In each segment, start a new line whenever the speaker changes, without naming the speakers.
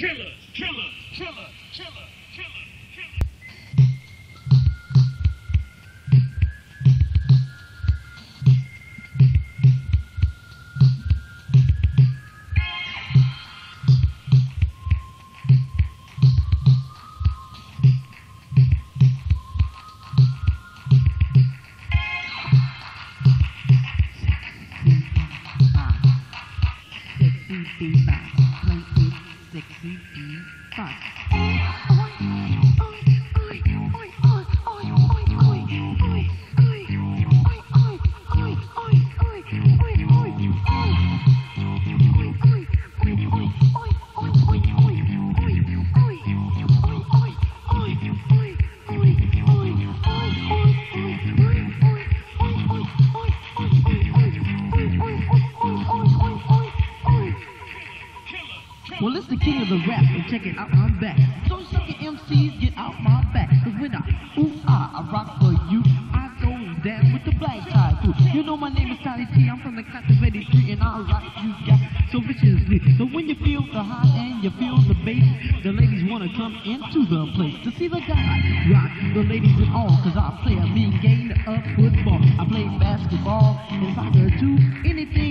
killer, killer, killer, killer,
killer. Bebop, sexy e mm-hmm. fuck. Well, it's the king of the rap, and check it out, I'm back. So sucker MCs, get out my back. Cause when I, ooh, ah, I rock for you, I go down with the black tie crew. You know my name is Toddy Tee, I'm from the captivating tree, and I rock you guys so viciously. So when you feel the hot and you feel the bass, the ladies wanna come into the place to see the guy rock the ladies and all. Cause I play a mean game of football. I play basketball and soccer too. Anything,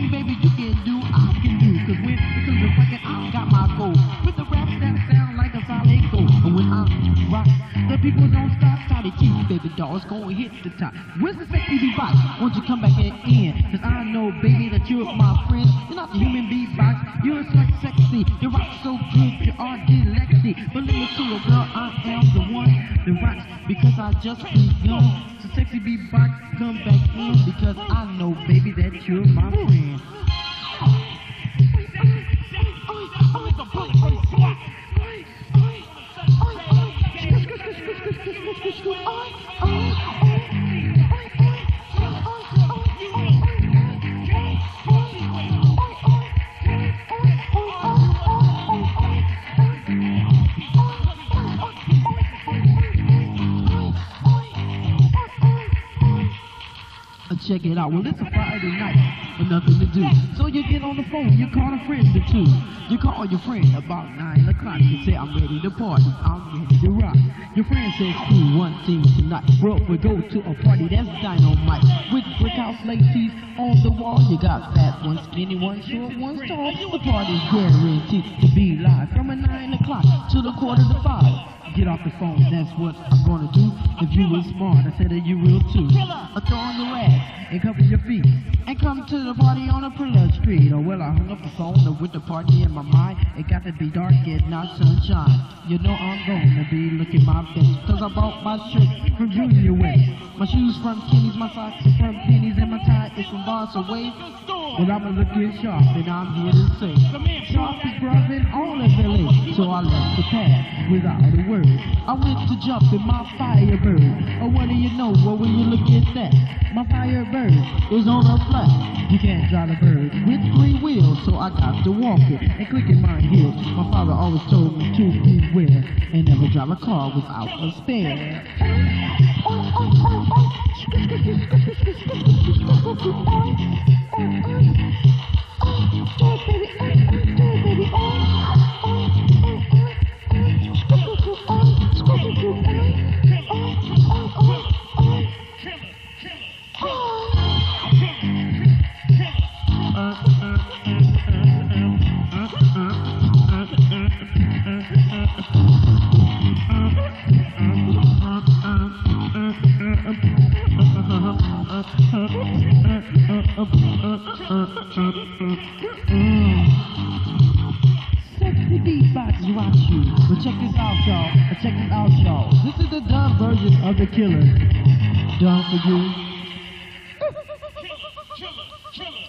rock, the people don't stop. Toddy Tee, baby dolls, gonna hit the top. Where's the sexy beatbox? Won't you come back in? Cause I know, baby, that you're my friend. You're not the human beatbox. You're so sexy. You rock so good. You are dyslexic. But let me see you, girl. I am the one that rocks because I just begun. So sexy beatbox, come back in because I know, baby, that you're my friend. Check it out. Well, it's a Friday night and nothing to do. So you get on the phone, you call a friend or two. You call your friend about 9 o'clock. You say, I'm ready to party. I'm ready to rock. Your friend says, do one thing tonight. Bro, we go to a party that's dynamite. With brick house ladies on the wall. You got fat ones, skinny ones, short ones, tall. The party's guaranteed to be live from a 9 o'clock to the quarter to 5. Get off the phone, that's what I'm gonna do. If you were smart, I said that you will too. I throw on the rag and cover your feet. And come to the party on a pretty street. Oh, well, I hung up the phone with the party in my mind. It got to be dark and not sunshine. You know I'm gonna be looking my best. Cause I bought my shirt from Junior West. My shoes from Kinney's, my socks from Penney's, and my tie is from Boss Away. Well, I'ma look in sharp, and I'm here to say. Sharp is brother all of LA. So I left the pad without a word. I went to jump in my Firebird. Oh, that, my Firebird is on a flat. You can't drive a bird with three wheels, so I got to walk it and click in my heels. My father always told me to beware and never drive a car without a spare. Oh, oh, oh, Sexy beatbox rock you. But check this out, y'all. Check this out, y'all. This is the done version of the killer. Done for you.
Killer, killer,